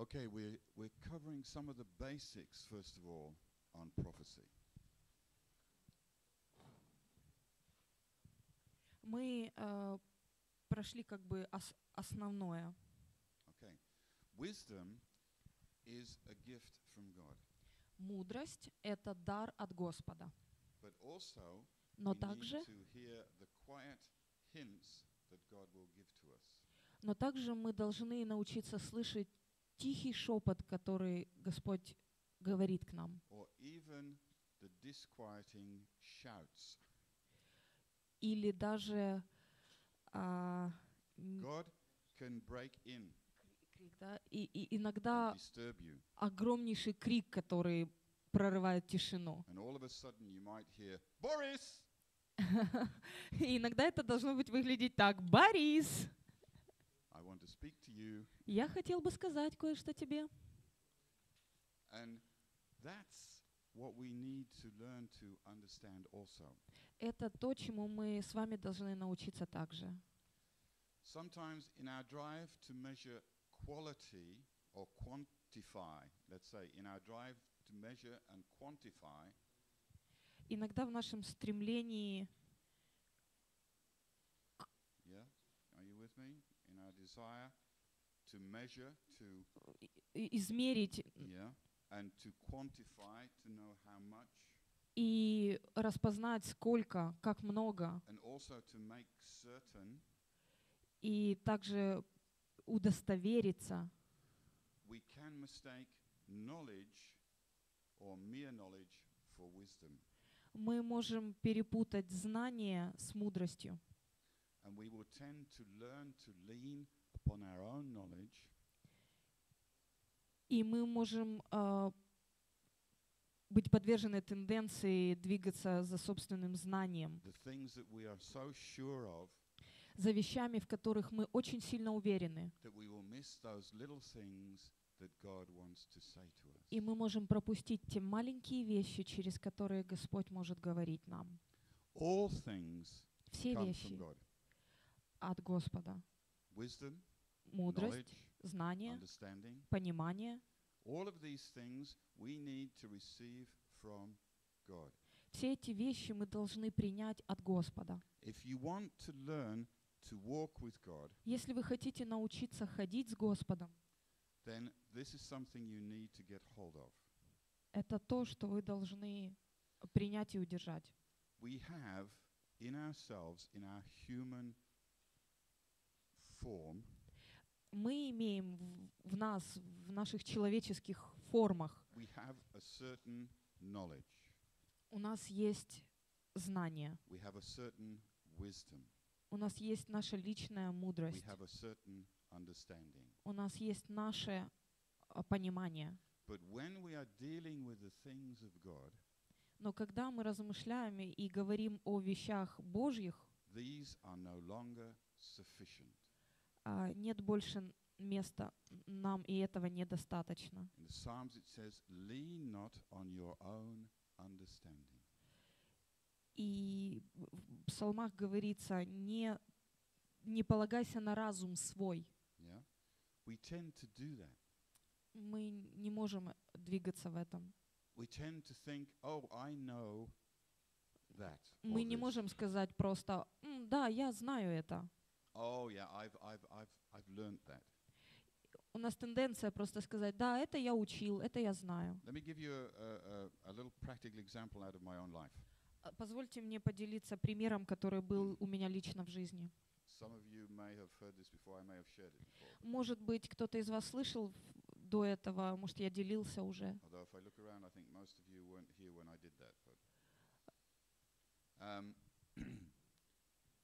Okay, we're, we're covering some of the basics, first of all, on prophecy. Мы э, прошли как бы ос- основное. Okay. Wisdom is a gift from God, Мудрость — это дар от Господа. but also Но также, to hear the quiet hints that God will give to us. но также мы должны научиться слышать тихий шепот, который Господь говорит к нам. Или даже а, крик, да, и, и иногда огромнейший крик, который прорывает тишину. hear! И иногда это должно быть выглядеть так. Борис, I want to speak to you. Я хотел бы сказать кое-что тебе. Это то, чему мы с вами должны научиться также. Sometimes in our drive to measure quality or quantify, let's say, in our drive to measure and quantify, Иногда в нашем стремлении yeah, are you with me? Измерить и распознать, сколько, как много, и также удостовериться, мы можем перепутать знание с мудростью. And we will tend to learn to lean upon our own knowledge И мы можем а, быть подвержены тенденции двигаться за собственным знанием, so sure of за вещами, в которых мы очень сильно уверены. to to. И мы можем пропустить те маленькие вещи, через которые Господь может говорить нам. Все вещи. От Господа. Wisdom, Мудрость, знание, понимание. Все эти вещи мы должны принять от Господа. Если вы хотите научиться ходить с Господом, это то, что вы должны принять и удержать. We have in ourselves, in our human form, Мы имеем в- нас, в наших человеческих формах, we have a certain knowledge, у нас есть знание, we have a certain wisdom, у нас есть наша личная we мудрость, have a certain understanding. у нас есть наше а, понимание. But when we are dealing with the things of God, Но когда мы размышляем и говорим о вещах Божьих, these are no longer sufficient. А, нет больше места нам, и этого недостаточно. И в псалмах говорится, не, не полагайся на разум свой. Yeah? We tend to do that. Мы не можем двигаться в этом. We tend to think, oh, I know that. Мы не можем сказать просто, «М, да, я знаю это. Oh, yeah, I've, I've, I've, I've learned that. У нас тенденция просто сказать, да, это я учил, это я знаю. Let me give you a, a, a, a little practical example out of my own life. А, Позвольте мне поделиться примером, который был у меня лично в жизни. Some of you may have heard this before, I may have shared it before. Может быть, кто-то из вас слышал до этого, может, я делился уже. Um,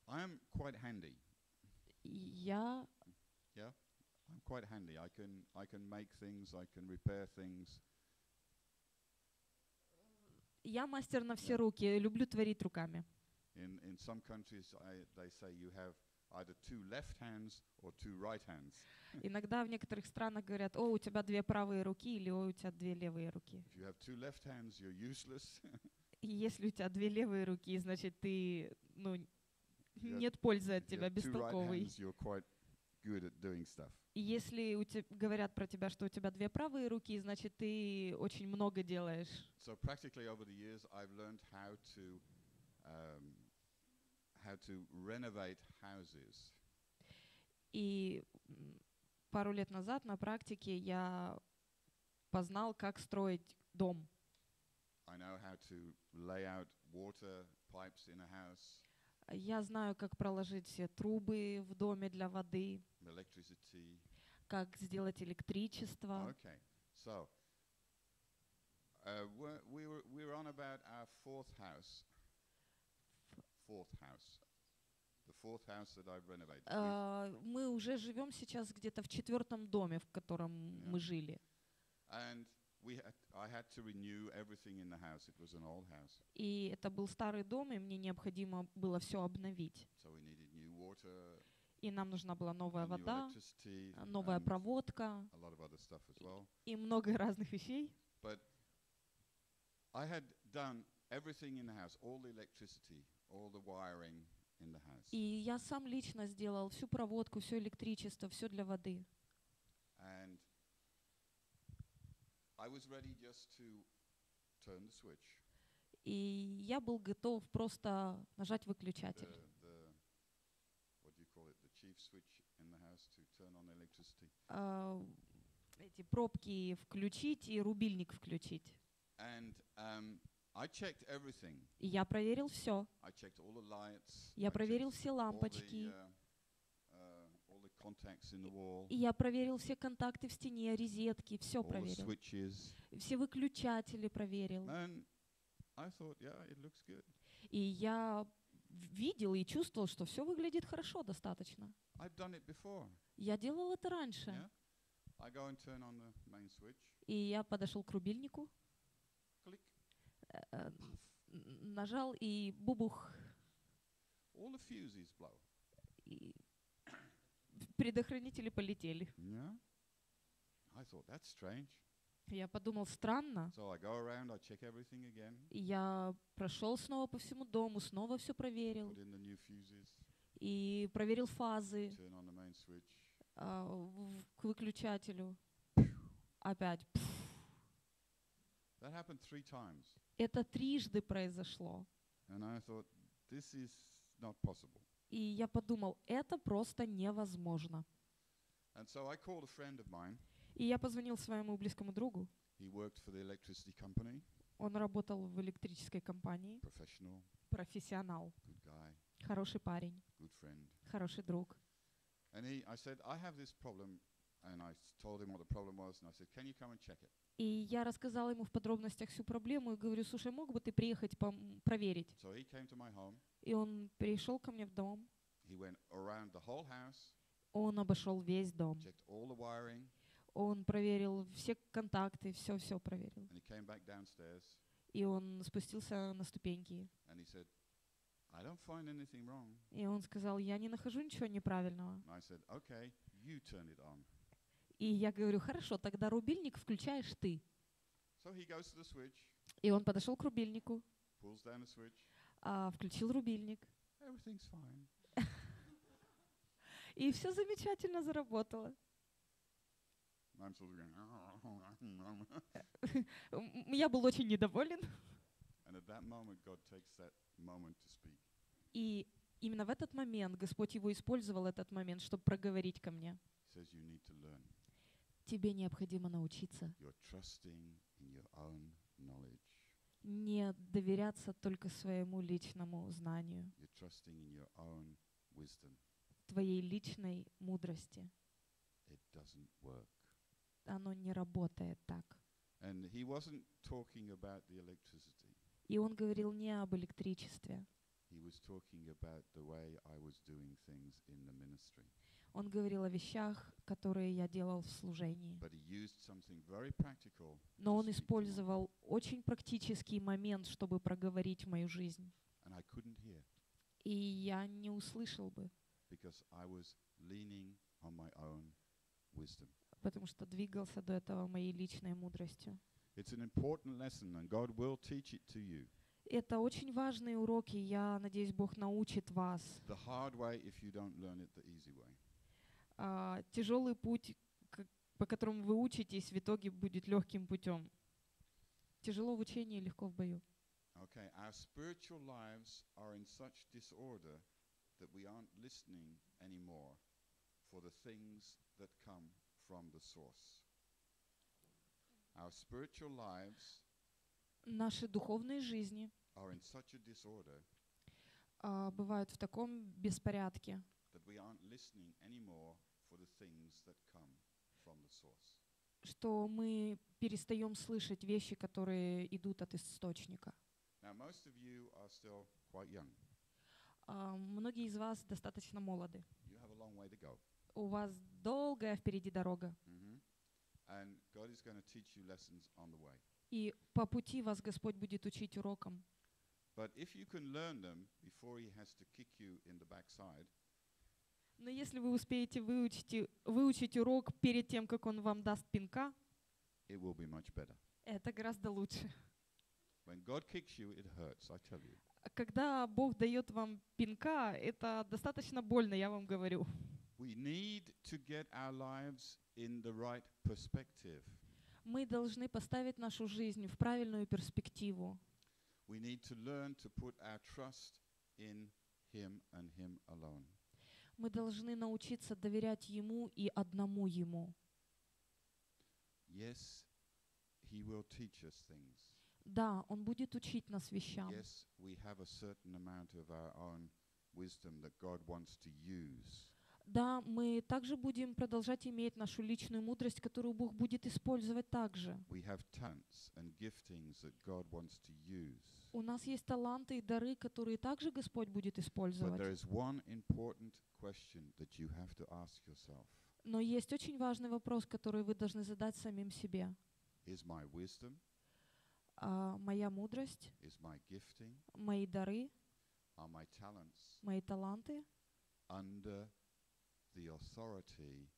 I am quite handy. Я, Yeah, I'm quite handy. I can I can make things. I can repair things. я мастер на все Да. руки, люблю творить руками. In in some countries, I, they say you have either two left hands or two right hands. Иногда в некоторых странах говорят, о, у тебя две правые руки или о, у тебя две левые руки. If you have two left hands, you're useless. Если у тебя две левые руки, значит, ты, ну, нет пользы от тебя, бестолковый. И если у те- говорят про тебя, что у тебя две правые руки, значит, ты очень много делаешь. So practically over the years, I've learned how to um, how to renovate houses. И пару лет назад на практике я познал, как строить дом. I know how to lay out water pipes in a house, Я знаю, как проложить трубы в доме для воды, electricity. как сделать электричество. Okay, so uh, we're, we were we were on about our fourth house. Fourth house, the fourth house that I've renovated. А, Мы уже живем сейчас где-то в четвертом доме, в котором Yeah. мы жили. And И это был старый дом, и мне необходимо было все обновить. И нам нужна была новая вода, а, новая проводка и много разных вещей. I had done everything in the house, all the electricity, all the wiring in the house. И я сам лично сделал всю проводку, все электричество, все для воды. And I was ready just to turn the switch, И я был готов просто нажать выключатель. the what do you call it, the chief switch in the house to turn on electricity. А, эти пробки включить и рубильник включить. And um, I checked everything. И я проверил все. I checked all the lights. Я проверил все all the, лампочки. uh, uh, all the contacts in the wall, И я проверил все контакты в стене, розетки, все проверил. Все выключатели проверил. Thought, yeah. И я видел и чувствовал, что все выглядит хорошо достаточно. Я делал это раньше. Yeah. И я подошел к рубильнику, э, э, нажал и бубух. И предохранители полетели. Yeah. I thought that's strange. Я подумал, странно. So I go around, I check everything again, я прошел снова по всему дому, снова все проверил. put in the new fuses, И проверил фазы turn on the main switch. а, в- к выключателю. Опять. That happened three times. Это трижды произошло. And I thought, this is not possible. И я подумал, это просто невозможно. And so I called a friend of mine. И я позвонил своему близкому другу. He worked for the electricity company, Он работал в электрической компании. professional, Профессионал. good guy, Хороший парень. good friend. Хороший друг. And he, I said, I have this problem. И я рассказала ему в подробностях всю проблему и говорю, слушай, мог бы ты приехать проверить? So he came to my home. И он пришел ко мне в дом. He went around the whole house, Он обошел весь дом. checked all the wiring, Он проверил все контакты, все-все проверил. and he came back downstairs. И он спустился на ступеньки. And he said, I don't find anything wrong. И он сказал, я не нахожу ничего неправильного. И я говорю, хорошо, тогда рубильник включаешь ты. So he goes to the switch, И он подошел к рубильнику, pulls down the switch. а, включил рубильник. Everything's fine. И все замечательно заработало. I'm going, Я был очень недоволен. and at that moment, God takes that moment to speak. И именно в этот момент Господь его использовал, этот момент, чтобы проговорить ко мне. He says, you need to learn. Тебе необходимо научиться не доверяться только своему личному знанию, твоей личной мудрости. Оно не работает так. И он говорил не об электричестве. He was talking about the way I was doing things in the ministry. Он говорил о вещах, которые я делал в служении. Но он использовал очень практический момент, чтобы проговорить мою жизнь. И я не услышал бы, потому что двигался до этого моей личной мудростью. Это очень важные уроки. Я надеюсь, Бог научит вас. The hard way if you don't learn it the easy way. А, тяжелый путь, по которому вы учитесь, в итоге будет легким путем. Тяжело в учении, легко в бою. Okay, our spiritual lives are in such disorder that we aren't listening anymore for the things that come from the source. Our spiritual lives Наши духовные жизни are in such a disorder а, бывают в таком беспорядке, что мы перестаем слышать вещи, которые идут от источника. А, Многие из вас достаточно молоды. У вас долгая впереди дорога. hmm. И по пути вас Господь будет учить урокам. But if you can learn them before He has to kick you in the backside, Но если вы успеете выучить, выучить урок перед тем, как он вам даст пинка, it will be much better. это гораздо лучше. When God kicks you, it hurts, I tell you. Когда Бог дает вам пинка, это достаточно больно, я вам говорю. We need to get our lives in the right perspective. Мы должны поставить нашу жизнь в правильную перспективу. We need to learn to put our trust in Him and Him alone. Мы должны научиться доверять Ему и одному Ему. Yes, He will teach us things. Да, Он будет учить нас вещам. Yes, we have a certain amount of our own wisdom that God wants to use. Да, мы также будем продолжать иметь нашу личную мудрость, которую Бог будет использовать также. We have talents and giftings that God wants to use. У нас есть таланты и дары, которые также Господь будет But использовать. there is one important question that you have to ask yourself Но есть очень важный вопрос, который вы должны задать самим себе. Is my wisdom, А, моя мудрость, is my gifting, мои дары, are my talents мои таланты under the authority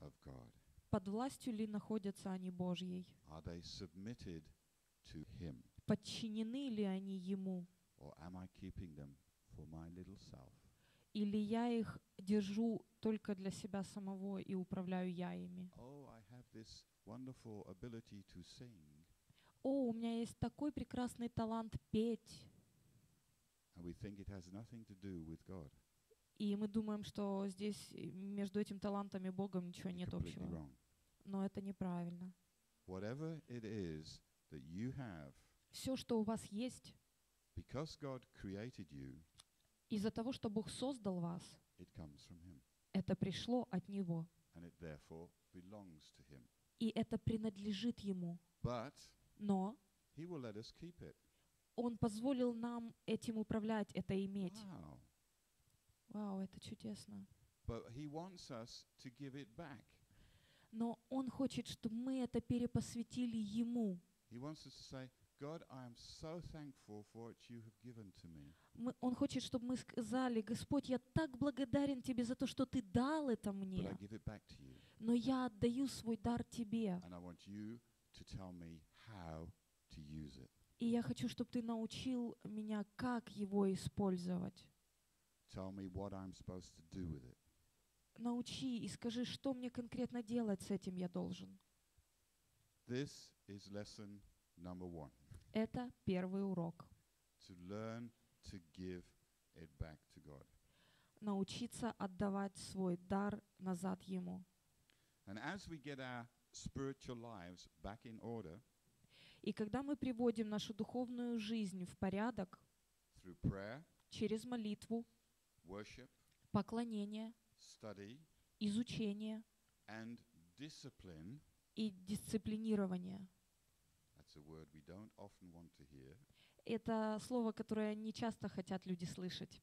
of God? под властью ли находятся они Божьей? Are they submitted to Him? Подчинены ли они Ему? Или я их держу только для себя самого и управляю я ими? Oh. О, у меня есть такой прекрасный талант петь. И мы думаем, что здесь между этим талантом и Богом ничего нет Completely общего. wrong. Но это неправильно. Whatever it is that you have, Все, что у вас есть, because God created you, из-за того, что Бог создал вас, it comes from Him. это пришло от Него. And it therefore belongs to Him. И это принадлежит Ему. But Но He will let us keep it. Он позволил нам этим управлять, это иметь. Wow. Вау, это чудесно. But He wants us to give it back. Но Он хочет, чтобы мы это перепосвятили Ему. He wants us to say, God, I am so thankful for what you have given to me. Мы- Он хочет, чтобы мы сказали, Господь, я так благодарен Тебе за то, что Ты дал это But I мне, give it back to you. но я отдаю свой дар Тебе. And I want you to tell me how to use it. И я хочу, чтобы Ты научил меня, как его использовать. Tell me what I'm supposed to do with it. Научи и скажи, что мне конкретно делать с этим я должен. This is lesson number one Это первый урок. to learn to give it back to God. Научиться отдавать свой дар назад Ему. And as we get our spiritual lives back in order И когда мы приводим нашу духовную жизнь в порядок through prayer, через молитву, worship, поклонение, study, изучение and discipline, и дисциплинирование, это слово, которое не часто хотят люди слышать.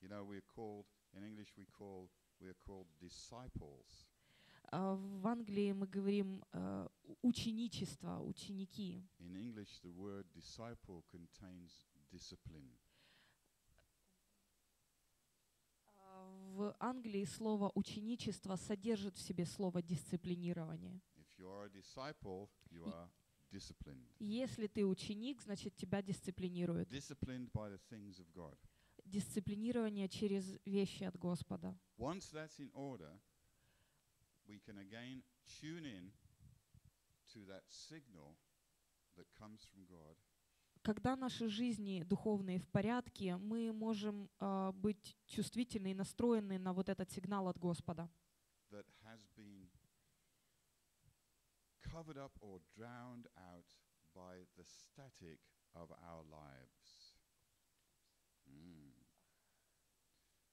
You know, we're called, in English, we call, we're called disciples. А В Англии мы говорим э, ученичество, ученики. In English, the word disciple contains discipline. А В Англии слово ученичество содержит в себе слово дисциплинирование. If you are a disciple, you are disciplined. Если ты ученик, значит тебя дисциплинируют. Disciplined by the things of God. Дисциплинирование через вещи от Господа. Once that's in order, we can again tune in to that signal that comes from God Когда наши жизни духовные в порядке, мы можем а, быть чувствительны и настроены на вот этот сигнал от Господа, that has been covered up or drowned out by the static of our lives. Mm.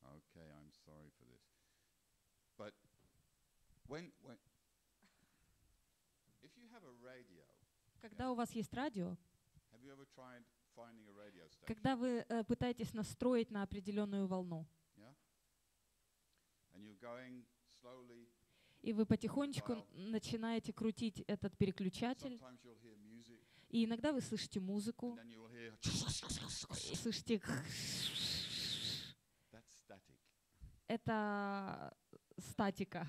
Okay, I'm sorry for this. But when, when if you have a radio, Когда у вас есть радио, have you ever tried finding a radio station? когда вы э, пытаетесь настроить на определенную волну, Yeah? And you're going slowly. И вы потихонечку начинаете крутить этот переключатель, и иногда вы слышите музыку, слышите это статика.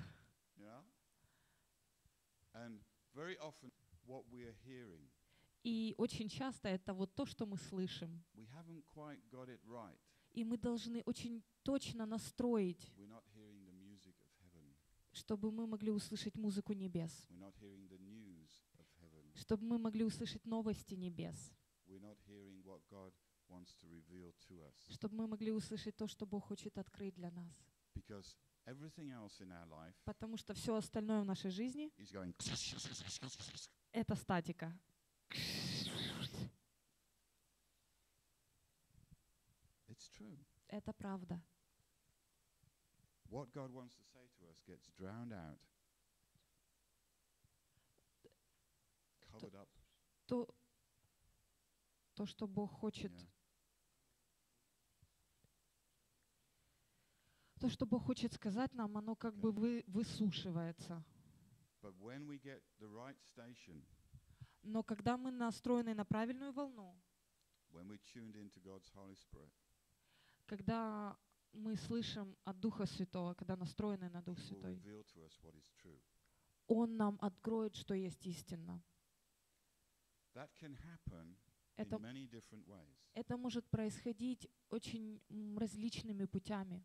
И очень часто это вот то, что мы слышим. И мы должны очень точно настроить, We're not hearing the music of heaven. Чтобы мы могли услышать музыку небес, чтобы мы могли услышать новости небес, чтобы мы могли услышать то, что Бог хочет открыть для нас. Потому что все остальное в нашей жизни это статика. Это правда. What God wants to say to us gets drowned out, covered up. То, то что Бог хочет, Yeah. то, что Бог хочет сказать нам, оно как бы вы, высушивается. But when we get the right station, Но когда мы настроены на правильную волну, when we're tuned into God's Holy Spirit, когда мы слышим от Духа Святого, когда настроены на Дух Святой. Он нам откроет, что есть happen Это, это может происходить очень различными путями.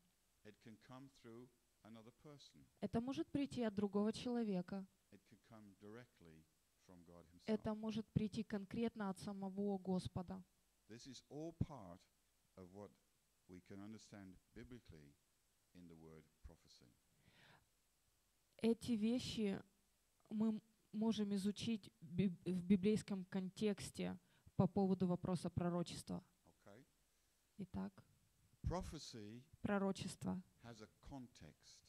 Это может прийти от другого человека. Это может прийти конкретно от самого Господа. We can understand biblically in the word prophecy. Эти вещи мы можем изучить в библейском контексте по поводу вопроса пророчества. Okay? Итак, Prophecy пророчество has a context.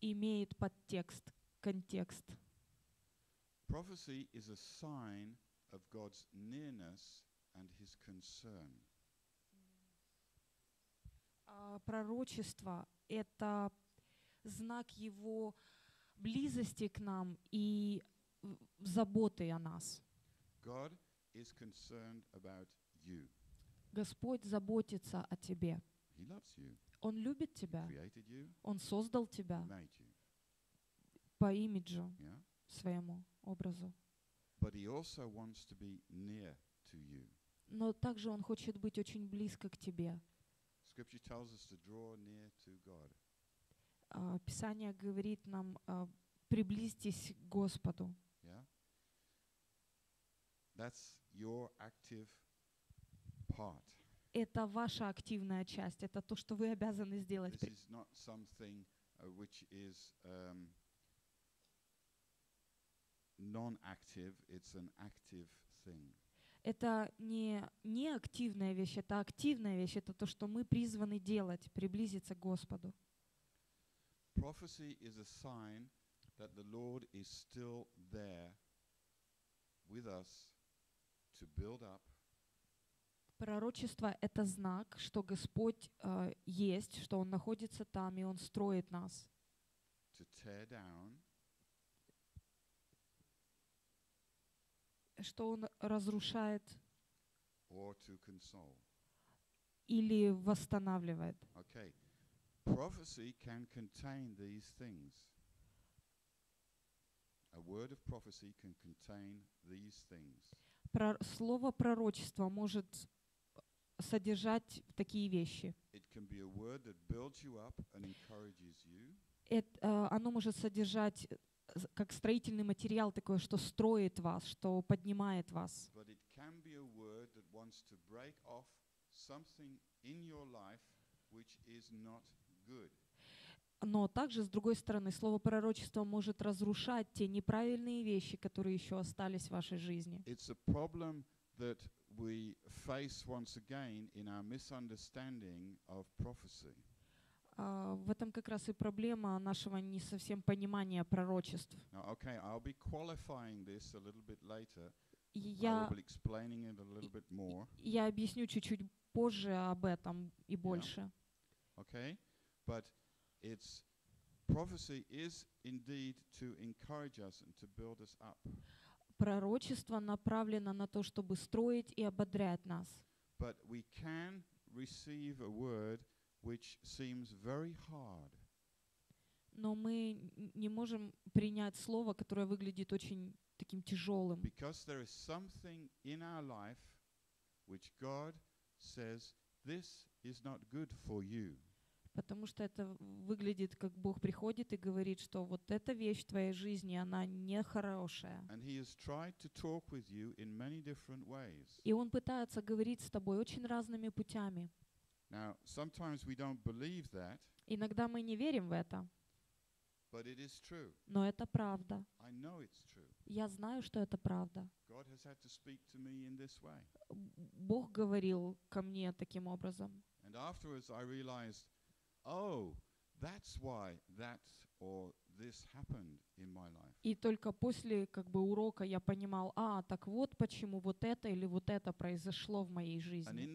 имеет подтекст, контекст. Prophecy is a sign of God's nearness and his concern. А пророчество — это знак Его близости к нам и заботы о нас. God is concerned about you. Господь заботится о тебе. He loves you, Он любит тебя. created you, Он создал тебя made you. по имиджу Yeah? своему образу. But he also wants to be near to you. Но также Он хочет быть очень близко к тебе. Scripture tells us to draw near to God. А, Писание говорит нам, а, приблизьтесь к Господу. Yeah? That's your active part. Это ваша активная часть, это то, что вы обязаны сделать. This is not something uh, which is um, non-active, it's an active thing. Это не неактивная вещь, это активная вещь, это то, что мы призваны делать, приблизиться к Господу. Prophecy is a sign that the Lord is still there with us to build up, Пророчество — это знак, что Господь э, есть, что Он находится там, и Он строит нас, to tear down, что Он разрушает или восстанавливает. Okay. Prophecy can contain these things. A word of prophecy can contain these things. Про- слово пророчество может содержать такие вещи. It can be a word that builds you up and encourages you. эт- э, оно может содержать э, как строительный материал такое, что строит вас, что поднимает вас. Но также, с другой стороны, слово пророчества может разрушать те неправильные вещи, которые еще остались в вашей жизни. That we face once again in our misunderstanding of prophecy. А, В этом как раз и проблема нашего не совсем понимания пророчеств. Okay, I'll be qualifying this a little bit later. Я, я объясню чуть-чуть позже об этом и больше. Okay? But it's prophecy is indeed to encourage us and to build us up. Пророчество направлено на то, чтобы строить и ободрять нас. But we can receive a word which seems very hard. Но мы не можем принять слово, которое выглядит очень таким тяжелым. Because there is something in our life which God says, this is not good for you. Потому что это выглядит, как Бог приходит и говорит, что вот эта вещь в твоей жизни, она нехорошая. И Он пытается говорить с тобой очень разными путями. Now, sometimes we don't believe that, Иногда мы не верим в это, but it is true. но это правда. I know it's true. Я знаю, что это правда. God has had to speak to me in this way. Бог говорил ко мне таким образом. And afterwards, I realized, oh, that's why that or И только после как бы урока я понимал, а, так вот почему вот это или вот это произошло в моей жизни.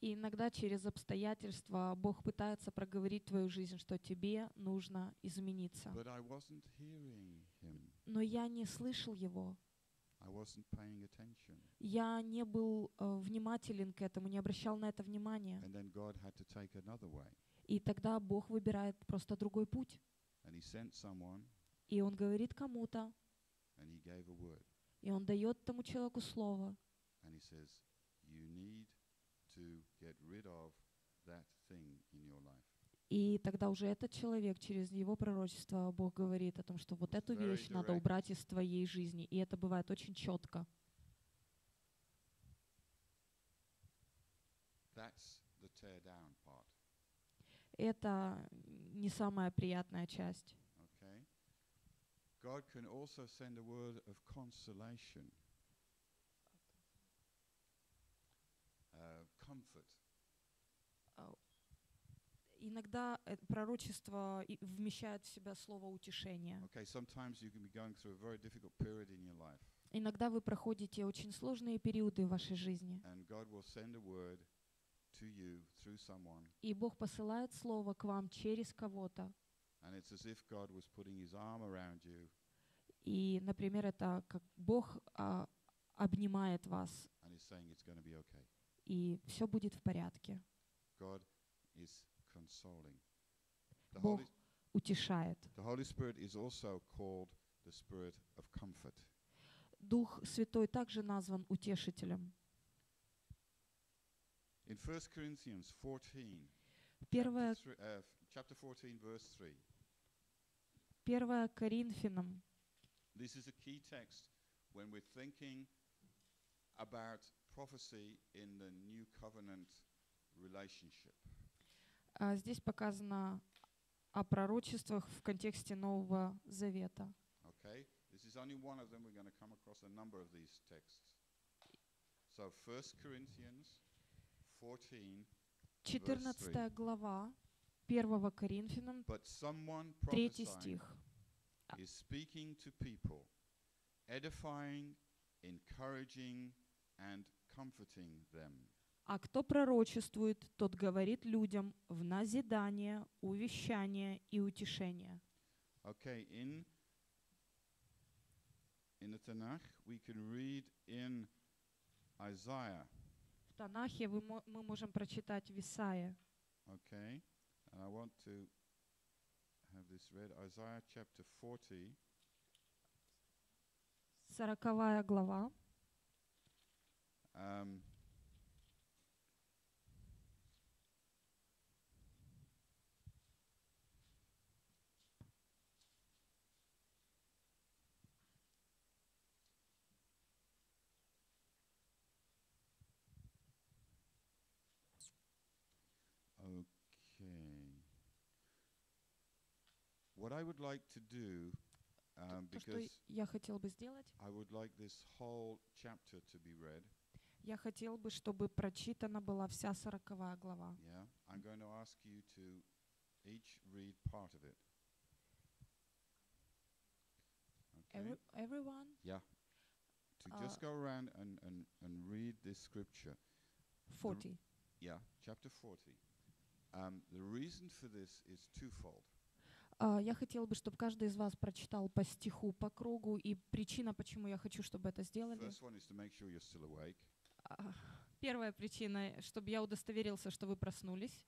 И иногда через обстоятельства Бог пытается проговорить твою жизнь, что тебе нужно измениться. Но я не слышал его. Я не был э, внимателен к этому, не обращал на это внимания. И тогда Бог выбирает просто другой путь. Someone И Он говорит кому-то, и Он дает тому человеку слово. Says, И тогда уже этот человек через его пророчество Бог говорит о том, что вот эту Very вещь надо убрать из твоей жизни. И это бывает очень четко. Это не самая приятная часть. Okay? God can also send a word of consolation, uh, comfort. Иногда э, пророчество вмещает в себя слово утешение. Okay, sometimes you can be going through a very difficult period in your life, Иногда вы проходите очень сложные периоды в вашей жизни, and God will send a word to you through someone, и Бог посылает слово к вам через кого-то. and it's as if God was putting his arm around you И, например, это как Бог а, обнимает вас, and is saying it's going to be okay. и все будет в порядке. God is Бог Holy, утешает. the Holy Spirit is also called the Spirit of comfort. Дух Святой также назван утешителем. In 1 Corinthians 14, Первое, chapter, three- uh, f- chapter 14, verse 3, первое Коринфянам, this is a key text when we're thinking about prophecy in the new covenant relationship. А, здесь показано о пророчествах в контексте Нового Завета. Okay? This is only one of them. We're going to come across a number of these texts. So 1 Corinthians 14, 14 глава 1 Коринфянам, but someone 3 prophesying стих. is speaking to people, edifying, encouraging, and comforting them. А кто пророчествует, тот говорит людям в назидание, увещание и утешение. Okay, in in the Tanakh, we can read in Isaiah, В Танахе мо- мы можем прочитать в okay, and I want to have this read. Isaiah chapter 40, 40 глава, um, What I would like to do, um, То, что because я хотел бы сделать, I would like this whole chapter to be read. я хотел бы, чтобы прочитана была вся сороковая глава. Yeah, I'm going to ask you to each read part of it. Okay. Every- everyone? yeah. To just uh, go around and, and, and read this scripture. 40. Yeah, chapter 40. Um, the reason for this is twofold. А, Я хотела бы, чтобы каждый из вас прочитал по стиху, по кругу, и причина, почему я хочу, чтобы это сделали. Sure. А, Первая причина, чтобы я удостоверился, что вы проснулись.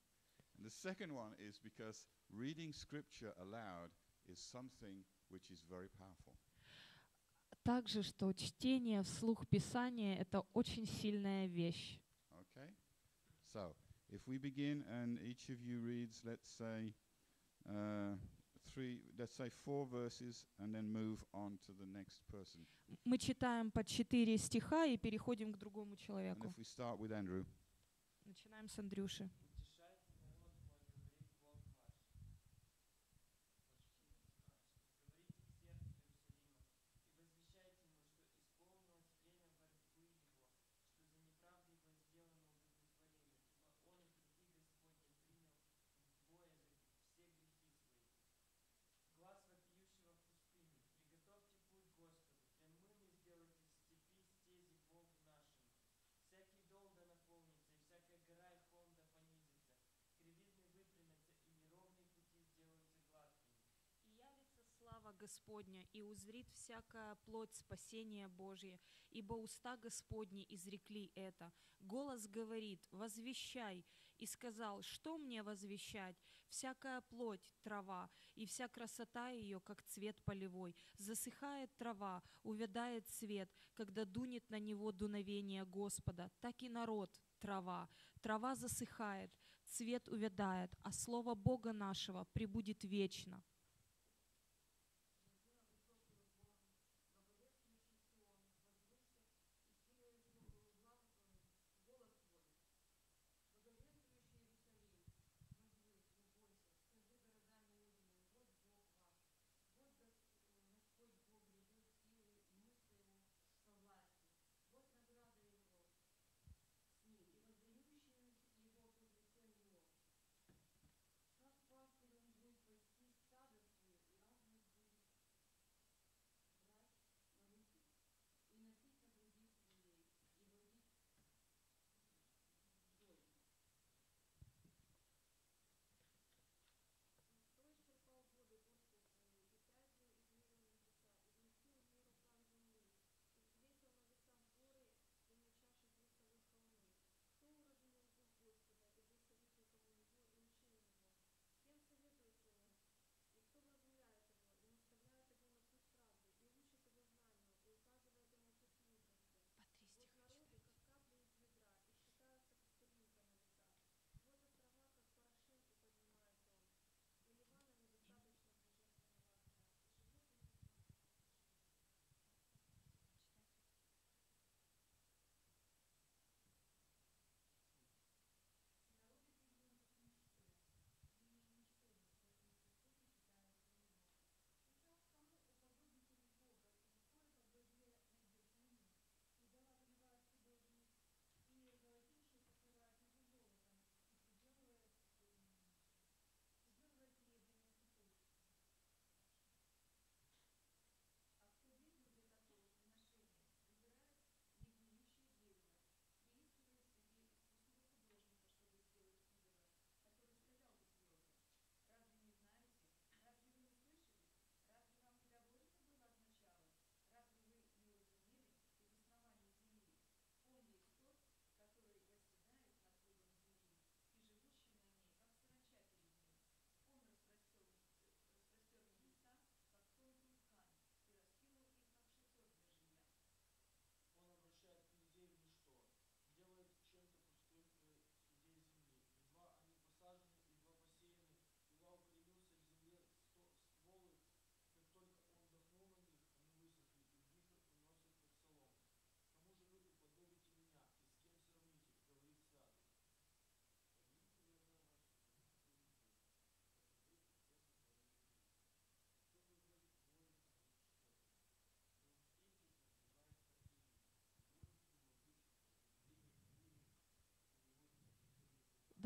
Также, что чтение вслух Писания — это очень сильная вещь. Okay? So, if we begin and each of you reads, let's say, uh, three, let's say four verses, and then move on to the next person. М- Мы читаем по четыре стиха и переходим к другому And человеку. if we start with Andrew, Начинаем с Андрюши. Господня, и узрит всякая плоть спасения Божье, ибо уста Господни изрекли это. Голос говорит, возвещай, и сказал, что мне возвещать? Всякая плоть — трава, и вся красота ее, как цвет полевой. Засыхает трава, увядает цвет, когда дунет на него дуновение Господа. Так и народ — трава. Трава засыхает, цвет увядает, а слово Бога нашего пребудет вечно.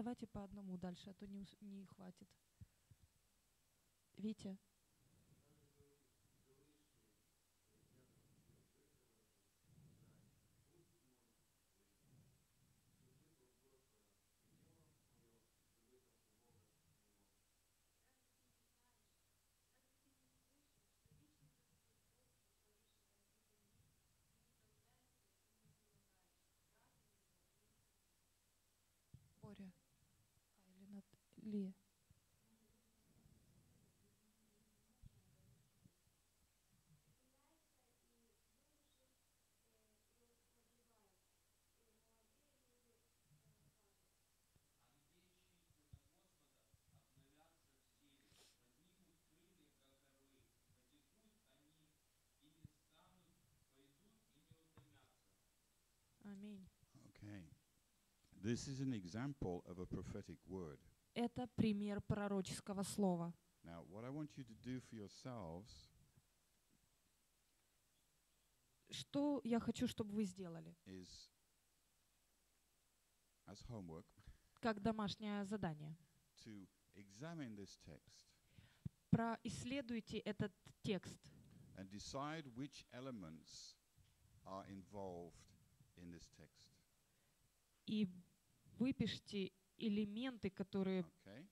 Давайте по одному дальше, а то не, не хватит. Витя. Боря. А, или Нат... Лия. Аминь. Okay. This is an example of a prophetic word. Это пример пророческого слова. Now, what I want you to do for yourselves Что я хочу, чтобы вы сделали? is, as homework, Как домашнее задание. to examine this text Происследуйте этот текст and decide which elements are involved in this text. и выпишите элементы, которые Okay?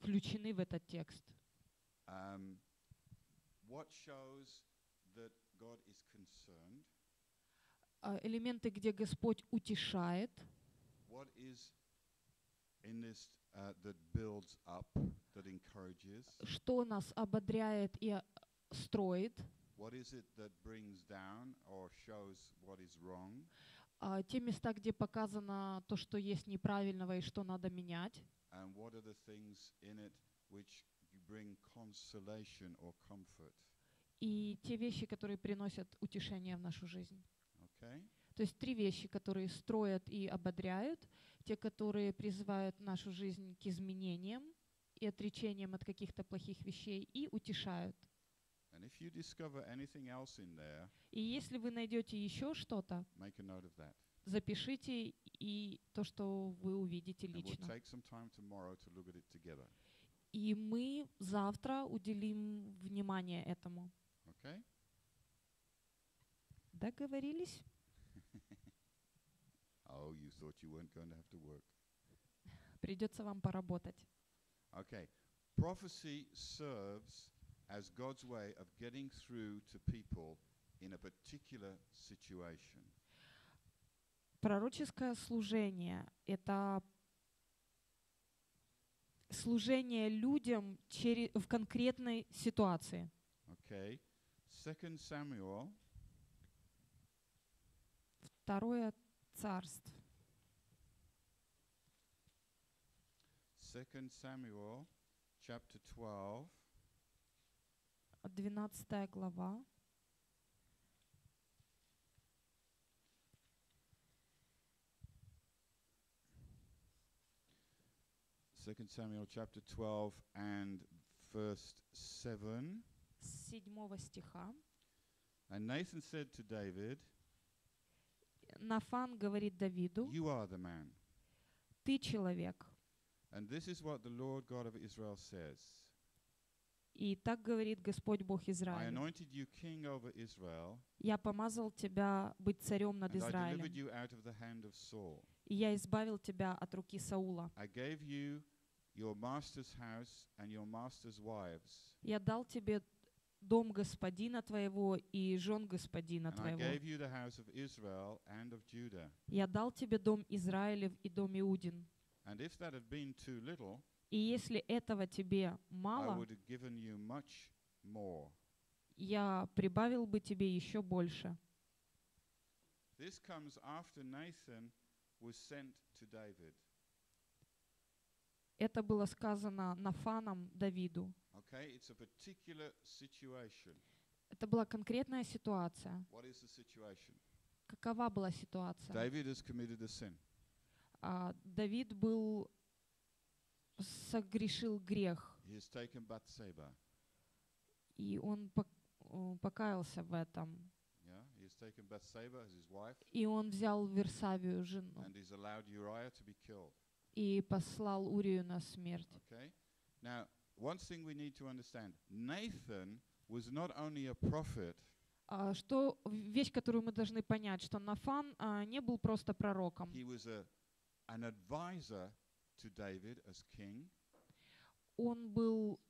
включены в этот текст. Um, what shows that God is concerned? А, Элементы, где Господь утешает, What is in this uh, that builds up, that encourages? что нас ободряет и а, строит, What is it that brings down or shows what is wrong? а, те места, где показано то, что есть неправильного и что надо менять, и те вещи, которые приносят утешение в нашу жизнь. Okay? То есть три вещи, которые строят и ободряют, те, которые призывают нашу жизнь к изменениям и отречениям от каких-то плохих вещей, и утешают. И если вы найдете еще что-то, запишите и то, что вы увидите лично. И мы завтра уделим внимание этому. Okay? Договорились? Oh, you thought you weren't going to have to work. Придется вам поработать. Okay. Prophecy serves as God's way of getting through to people in a particular situation. Пророческое служение — это служение людям чери- в конкретной ситуации. Okay. Second Samuel Второе царство. Second Samuel chapter 12 12 глава. Second Samuel chapter 12 and verse 7 с 7 стиха. And Nathan said to David, Нафан говорит Давиду, You are the man. ты человек. And this is what the Lord God of Israel says И так говорит Господь Бог Израиля. Я помазал тебя быть царем над Израилем. И я избавил тебя от руки Саула. Я дал тебе дом господина твоего и жен господина твоего. Я дал тебе дом Израилев и дом Иудин. And if that had been too little, И если этого тебе мало, я прибавил бы тебе еще больше. Это было сказано Нафаном Давиду. Это была конкретная ситуация. Какова была ситуация? А, Давид был согрешил грех, и он пок- э, покаялся в этом. И он взял Версавию жену и послал Урию на смерть. Okay? Now, one thing we need to understand Nathan was not only a prophet, А что вещь, которую мы должны понять, что Нафан а, не был просто пророком, he was a, an advisor to David as king, он был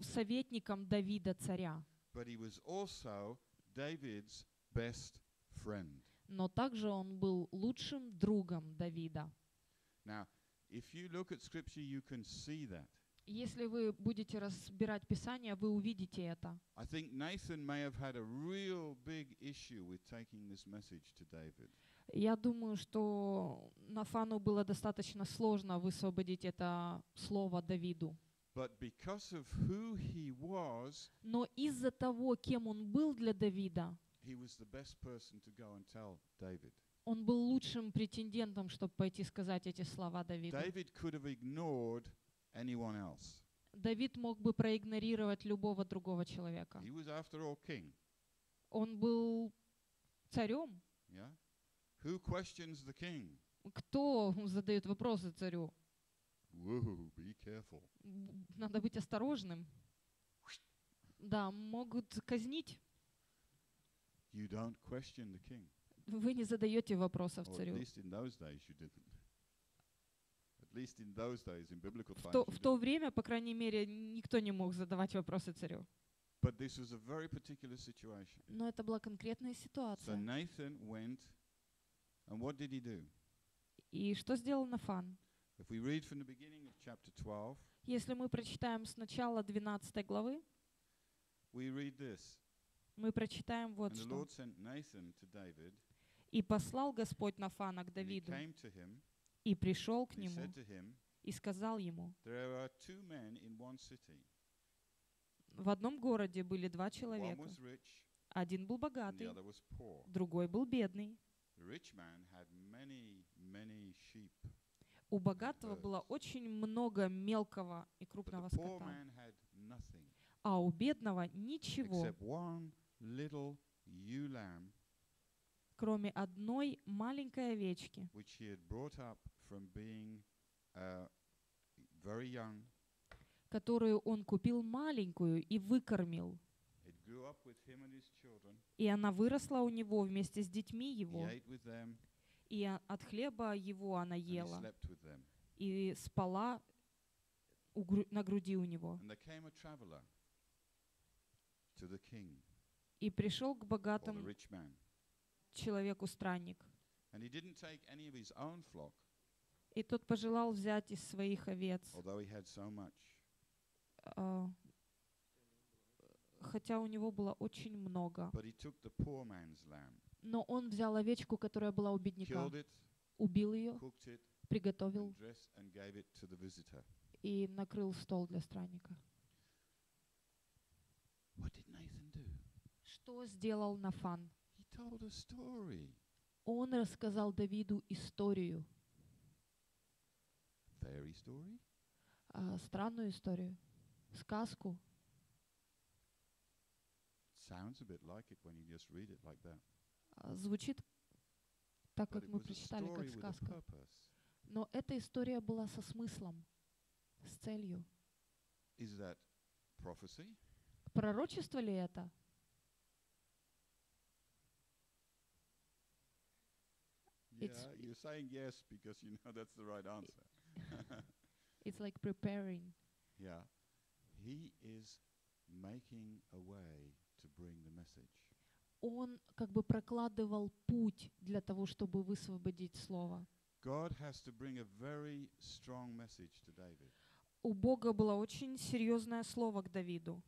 советником Давида царя, but he was also David's best friend. но также он был лучшим другом Давида. Now, if you look at scripture, you can see that. Если вы будете разбирать Писание, вы увидите это. I think Nathan may have had a real big issue with taking this message to David. Я думаю, что Нафану было достаточно сложно высвободить это слово Давиду. Was, Но из-за того, кем он был для Давида, он был лучшим претендентом, чтобы пойти сказать эти слова Давиду. Давид мог бы проигнорировать любого другого человека. Он был царем. Yeah? Who questions the king? Кто задает вопросы царю? Whoa, be careful. Надо быть осторожным. Да, могут казнить. You don't question the king. Вы не задаете вопросов царю. least in those days you didn't. At least in those days, in biblical В times. то, в время, по крайней мере, никто не мог задавать вопросы царю. But this was a very particular situation. Но это была конкретная So ситуация. Nathan went, and what did he do? И что сделал Нафан? If we read from the beginning of chapter 12, Если мы прочитаем с начала 12 главы, we read this. мы прочитаем вот And the что. Lord sent Nathan to David. «И послал Господь Нафана к And he Давиду, came to him. и пришел к And he нему, said to him, и сказал ему, There are two men in one city. в одном городе были два One человека. was rich, Один был and the богатый, other was poor. другой был бедный. У богатого было очень много мелкого и крупного скота, а у бедного ничего, кроме одной маленькой овечки, uh, которую он купил маленькую и выкормил. И она выросла у него вместе с детьми его, и от хлеба его она ела, и спала на груди у него. И пришел к богатому человеку странник. И тот пожелал взять из своих овец, although he had so much. а, хотя у него было очень много. Но он взял овечку, которая была у бедняка, убил ее, приготовил и накрыл стол для странника. Что сделал Нафан? Он рассказал Давиду историю, а, странную историю, сказку. Sounds a bit like it when you just read it like that. А, Звучит так, как мы прочитали, как сказка. Но эта история была со смыслом, с целью. Is that prophecy? Пророчество ли это? Yeah, you're saying yes because you know that's the right answer. It's like preparing. yeah. He is making a way Он как бы прокладывал путь для того, чтобы высвободить слово. God has to bring a very strong message to David. У Бога было очень серьезное слово к Давиду.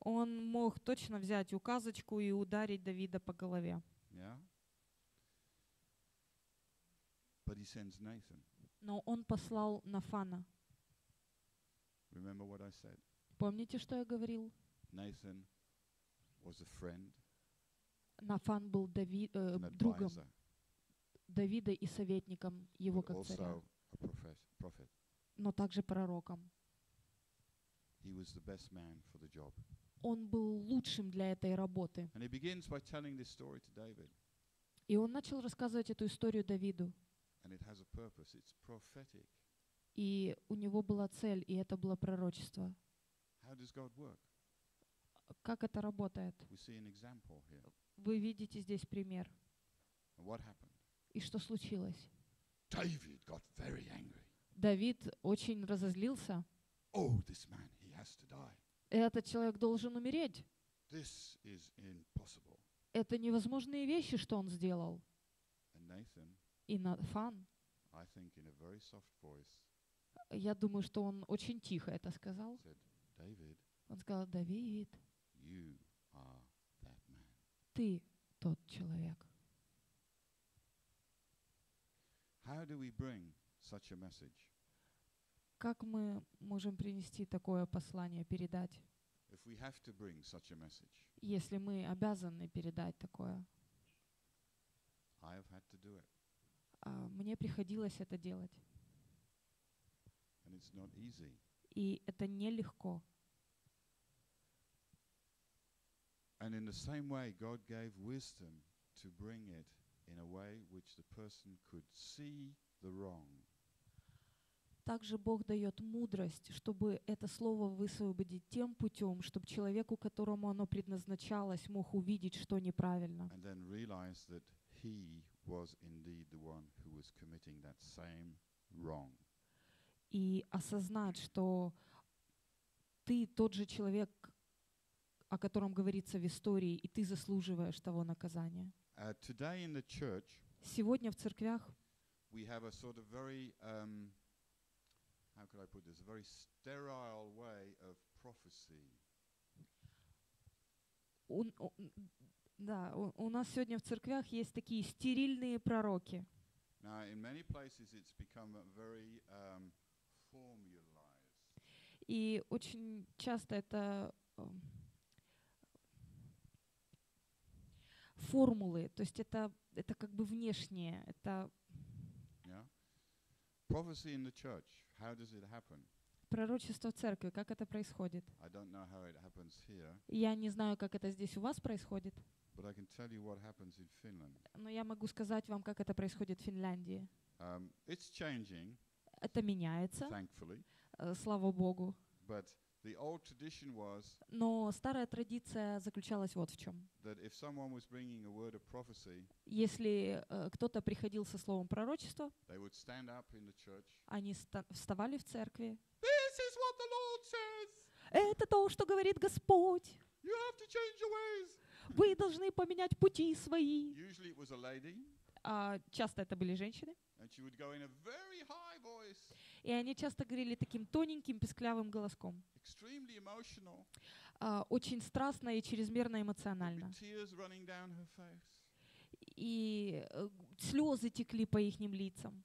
Он мог точно взять указочку и ударить Давида по голове. Yeah? But he sends Nathan. Но он послал Нафана. Remember what I said? Помните, что я говорил? Nathan was a friend, Нафан был Дави- э, an другом advisor, Давида и советником его but как царя, also a prophet, prophet. но также пророком. He was the best man for the job. Он был лучшим для этой работы. And he begins by telling this story to David. И он начал рассказывать эту историю Давиду. And it has a purpose. It's prophetic. И у него была цель, и это было пророчество. Как это работает? Вы видите здесь пример. И что случилось? Давид очень разозлился. Oh, this man, he has to die. Этот человек должен умереть. This is impossible. Это невозможные вещи, что он сделал. And Nathan, И Нафан, I think in a very soft voice, я думаю, что он очень тихо это сказал. Он сказал, Давид, ты тот человек. Как мы можем принести такое послание, передать, если мы обязаны передать такое? А мне приходилось это делать. And it's not easy. И это нелегко. And in the same way, God gave wisdom to bring it in a way which the person could see the wrong. Также Бог дает мудрость, чтобы это слово высвободить тем путем, чтобы человеку, которому оно предназначалось, мог увидеть, что неправильно. and И осознать, что ты тот же человек, о котором говорится в истории, и ты заслуживаешь того наказания. Uh, today in the church, Сегодня в церквях we have a sort of very, um, how could I put this, a very sterile way of prophecy. у- да, у, у нас сегодня в церквях есть такие стерильные пророки. Now, in many places, it's become a very um. И очень часто это эм, формулы, то есть это, это как бы внешнее, это пророчество в церкви, как это происходит. Я не знаю, как это здесь у вас происходит, но я могу сказать вам, как это происходит в Финляндии. Um, it's changing, Это меняется, э, слава богу. Но старая традиция заключалась вот в чем. Если э, кто-то приходил со словом пророчества, они ста- вставали в церкви. Это то, что говорит Господь. Вы должны поменять пути свои. А часто это были женщины. and she would go in a very high И они часто говорили таким тоненьким, песклявым голоском. А, очень страстно и чрезмерно эмоционально. И э, слезы текли по их лицам.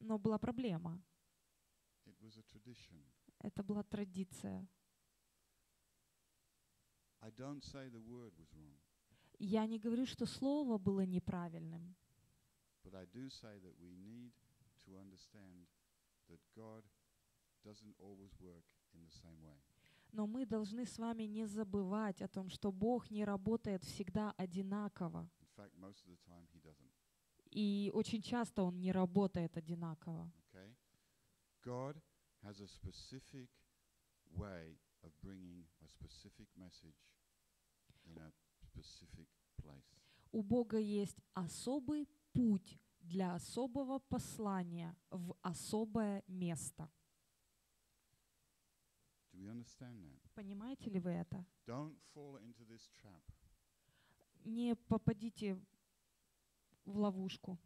Но была проблема. Это была традиция. Я не говорю, что слово было неправильным. But I do say that we need to understand that God doesn't always work in the same way. Но мы должны с вами не забывать о том, что Бог не работает всегда одинаково. In fact, most of the time he doesn't. И очень часто Он не работает одинаково. У Бога есть особый путь для особого послания в особое место. Понимаете ли вы это? Не попадите в ловушку.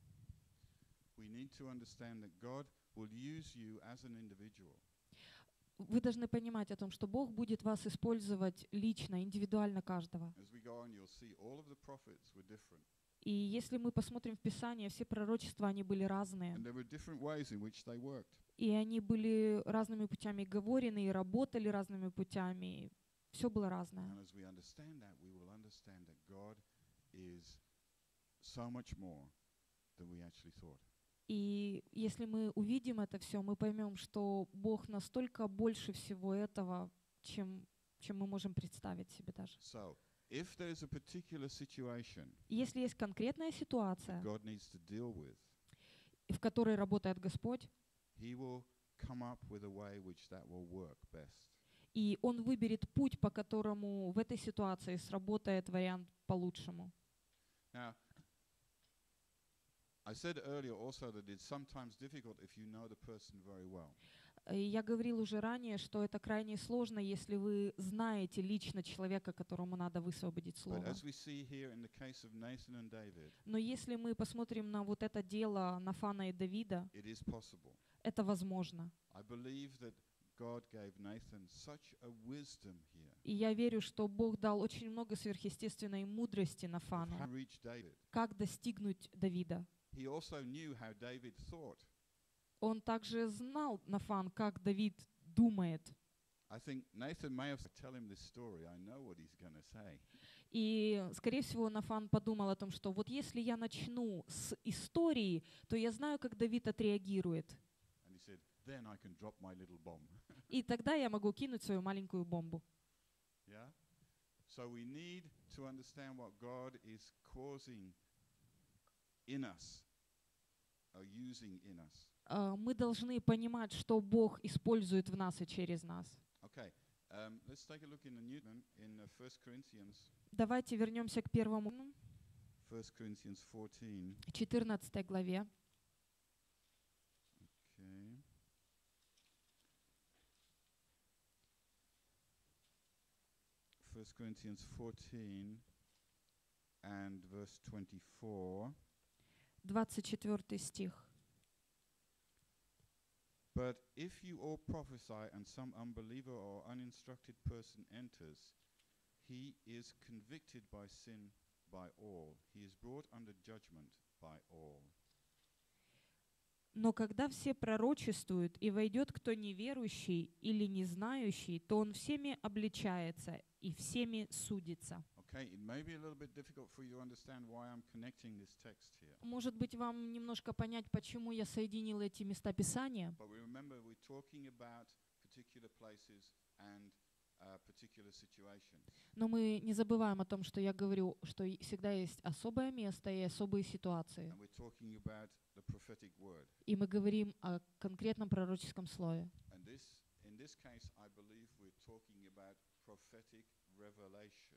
Вы должны понимать о том, что Бог будет вас использовать лично, индивидуально каждого. И если мы посмотрим в Писание, все пророчества, они были разные. И они были разными путями говорены, и работали разными путями. Все было разное. И если мы увидим это все, мы поймем, что Бог настолько больше всего этого, чем, чем мы можем представить себе даже. So, If there's a particular situation Если есть конкретная ситуация, God needs to deal with, в которой работает Господь, He will come up with a way which that will work best. и Он выберет путь, по которому в этой ситуации сработает вариант по лучшему. Now, I said earlier also that it's sometimes difficult if you know the person very well. И Я говорил уже ранее, что это крайне сложно, если вы знаете лично человека, которому надо высвободить слово. David, Но если мы посмотрим на вот это дело Нафана и Давида, это возможно. И я верю, что Бог дал очень много сверхъестественной мудрости Нафану, как достигнуть Давида. He also knew how David thought. Он также знал, Нафан, как Давид думает. И, скорее всего, Нафан подумал о том, что вот если я начну с истории, то я знаю, как Давид отреагирует. И тогда я могу кинуть свою маленькую бомбу. Yeah? So we need to understand what God is causing in us, or using in us. А, Мы должны понимать, что Бог использует в нас и через нас. Okay, um, let's take a look in the New in uh, 1 Corinthians, Давайте вернемся к первому, 1 Corinthians 14. 14 главе. Okay. First Corinthians 14 and verse 24. 24 стих. But if you all prophesy and some unbeliever or uninstructed person enters, he is convicted by sin by all. He is brought under judgment by all. Но когда все пророчествуют, и войдет кто неверующий или не знающий, то он всеми обличается и всеми судится. Может быть, вам немножко понять, почему я соединил эти места Писания. Uh. Но мы не забываем о том, что я говорю, что всегда есть особое место и особые ситуации. И мы говорим о конкретном пророческом слове. In this case, I believe we're talking about prophetic revelation.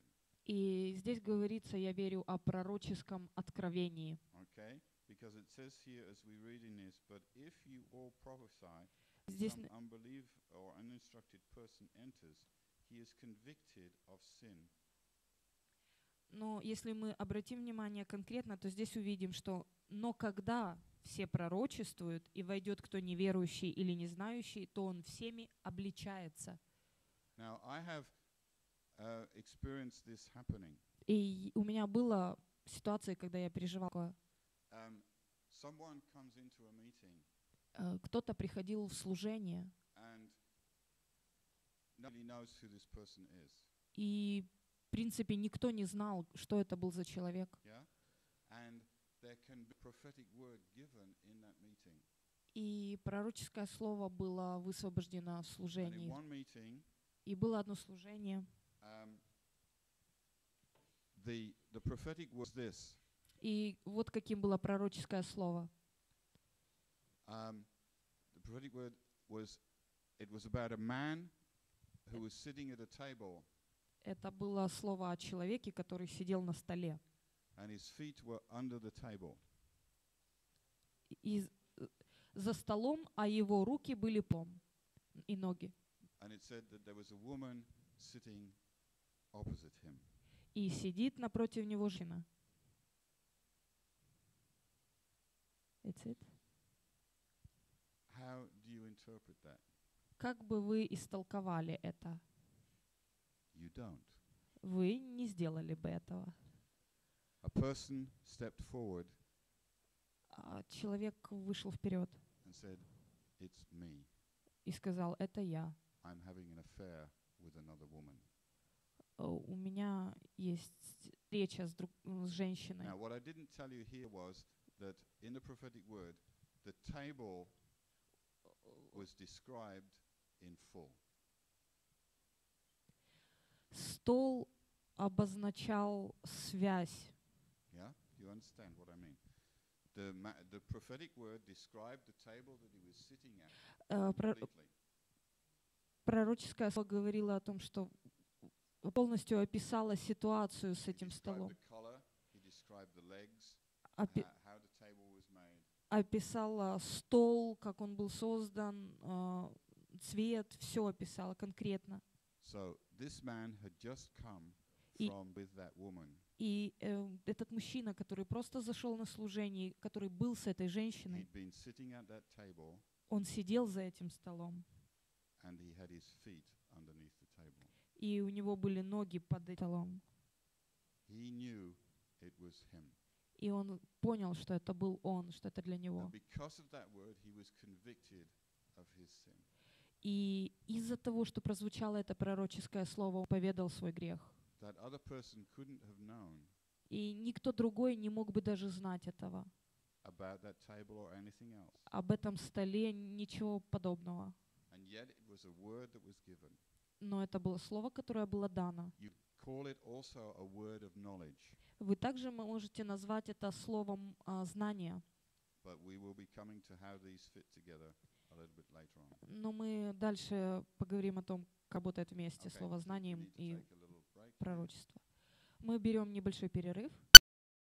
И здесь говорится, я верю, о пророческом откровении. Okay? Because it says here, as we read in this, but if you all prophesy, Здесь some unbelief or uninstructed person enters, he is convicted of sin. Но если мы обратим внимание конкретно, то здесь увидим, что «но когда все пророчествуют, и войдет кто неверующий или не знающий, то он всеми обличается». Now, I have uh, experienced this happening. И у меня была ситуация, когда я переживал такое. Um, Э, Кто-то приходил в служение, и, в принципе, никто не знал, что это был за человек. И пророческое слово было высвобождено в служении. И было одно служение, the, the prophetic was this. и вот каким было пророческое слово. Um, the prophetic word was, it was about a man who was sitting at a table Это было слово о человеке, который сидел на столе. and his feet were under the table. И за столом, а его руки были пом и ноги. And it said that there was a woman sitting opposite him. И сидит напротив него жена. That's it. How do you interpret that? Как бы вы истолковали это? You don't. Вы не сделали бы этого. A person stepped forward А человек вышел вперед and said, It's me. и сказал, это я. I'm having an affair with another woman. Э, У меня есть встреча с, друг- с женщиной. Now, what I didn't tell you here was that in the prophetic word, the table was described in full. Стол обозначал связь. Yeah? You understand what I mean? The, ma- the prophetic word described the table that he was sitting at Э, completely. пророческое слово говорило о том, что полностью описала ситуацию с этим столом. Опи- made. описала стол, как он был создан, а, цвет, все описала конкретно. И-. И э, этот мужчина, который просто зашел на служение, который был с этой женщиной, он сидел за этим столом, and he had his feet underneath the table. И у него были ноги под столом. И он понял, что это был он, что это для него. И из-за того, что прозвучало это пророческое слово, он поведал свой грех. И никто другой не мог бы даже знать этого. Об этом столе ничего подобного. And yet it was a word that was given. Но это было слово, которое было дано. Вы также можете назвать это словом а, знания. Но мы дальше поговорим о том, как работает вместе Okay, слово знанием и пророчество. Мы берем небольшой перерыв.